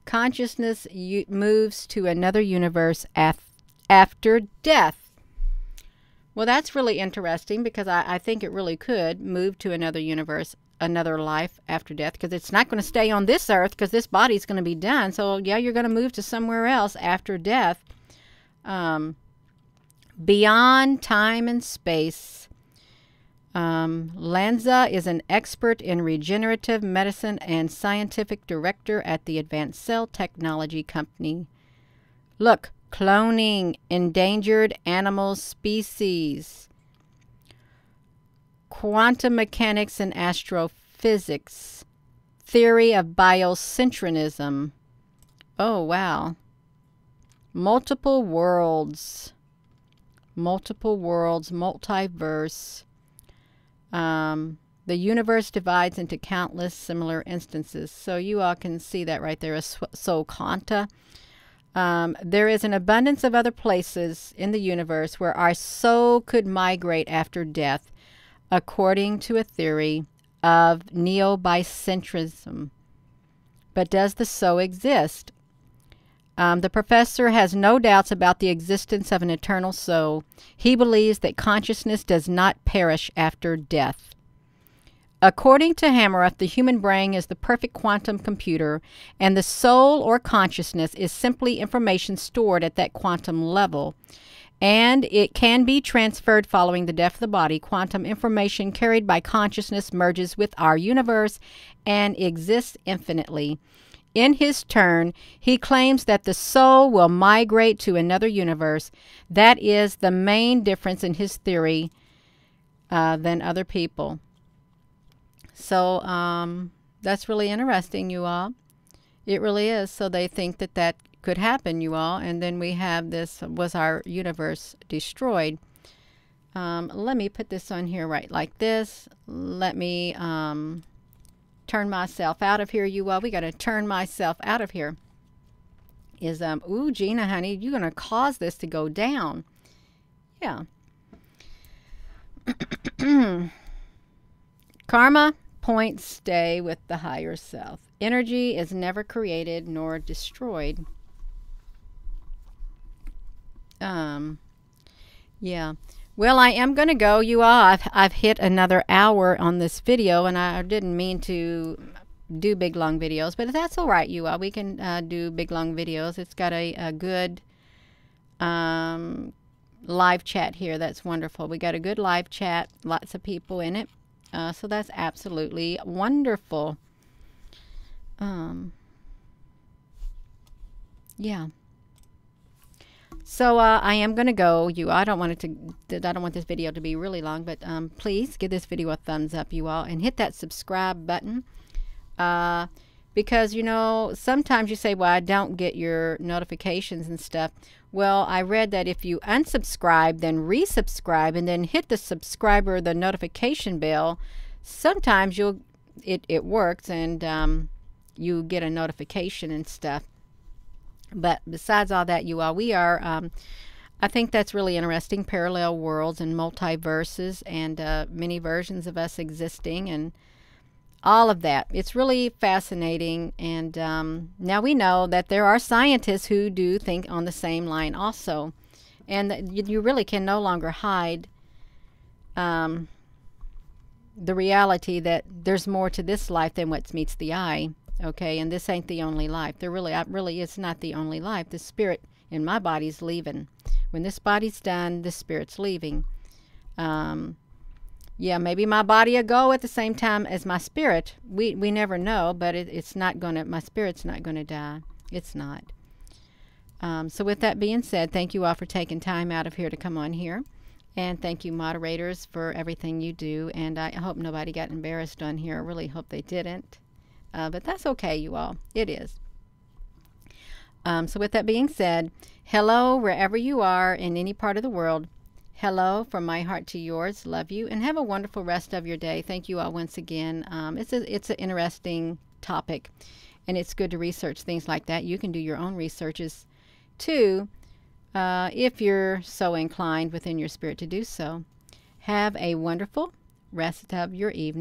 consciousness moves to another universe af after death. Well, that's really interesting because I, I think it really could move to another universe, another life after death, because it's not going to stay on this earth because this body's going to be done. So, yeah, you're going to move to somewhere else after death. Um, beyond time and space um, Lanza is an expert in regenerative medicine and scientific director at the Advanced Cell Technology Company. Look, cloning endangered animal species, quantum mechanics and astrophysics, theory of biosynchronism. Oh, wow. Multiple worlds, multiple worlds, multiverse um, the universe divides into countless similar instances. So you all can see that right there. So Quanta. Um, there is an abundance of other places in the universe where our soul could migrate after death, according to a theory of neobicentrism. But does the soul exist? Um, the professor has no doubts about the existence of an eternal soul. He believes that consciousness does not perish after death. According to Hameroff, the human brain is the perfect quantum computer, and the soul or consciousness is simply information stored at that quantum level. And it can be transferred following the death of the body. Quantum information carried by consciousness merges with our universe and exists infinitely. In his turn, he claims that the soul will migrate to another universe. That is the main difference in his theory uh, than other people. So um, that's really interesting, you all. It really is. So they think that that could happen, you all. And then we have this was our universe destroyed? Um, let me put this on here right like this. Let me um, turn myself out of here, you all. We got to turn myself out of here. Is, um, ooh, Gina, honey, you're going to cause this to go down. Yeah. Karma points stay with the higher self. Energy is never created nor destroyed. Um, yeah. Well, I am going to go. You all, I've, I've hit another hour on this video, and I didn't mean to do big long videos, but that's all right, you all. We can uh, do big long videos. It's got a, a good um, live chat here. That's wonderful. We got a good live chat, lots of people in it. Uh, so that's absolutely wonderful. Um, yeah. So uh, I am going to go. You, I don't want it to. I don't want this video to be really long, but um, please give this video a thumbs up, you all, and hit that subscribe button. Uh, because you know sometimes you say, "Well, I don't get your notifications and stuff." Well, I read that if you unsubscribe, then resubscribe, and then hit the subscriber, the notification bell, sometimes you'll it, it works and um, you get a notification and stuff. But besides all that, you all, we are, um, I think that's really interesting parallel worlds and multiverses and uh, many versions of us existing and all of that. It's really fascinating. And um, now we know that there are scientists who do think on the same line also. And you really can no longer hide um, the reality that there's more to this life than what meets the eye. Okay, and this ain't the only life. There really, really is not the only life. The spirit in my body's leaving. When this body's done, the spirit's leaving. Um, yeah, maybe my body will go at the same time as my spirit. We we never know, but it, it's not gonna. My spirit's not gonna die. It's not. Um, so with that being said, thank you all for taking time out of here to come on here, and thank you moderators for everything you do. And I hope nobody got embarrassed on here. I really hope they didn't, uh, but that's okay, you all. It is. Um, so with that being said, hello wherever you are in any part of the world. Hello from my heart to yours. Love you and have a wonderful rest of your day. Thank you all once again. Um, it's a, it's an interesting topic, and it's good to research things like that. You can do your own researches too, uh, if you're so inclined within your spirit to do so. Have a wonderful rest of your evening.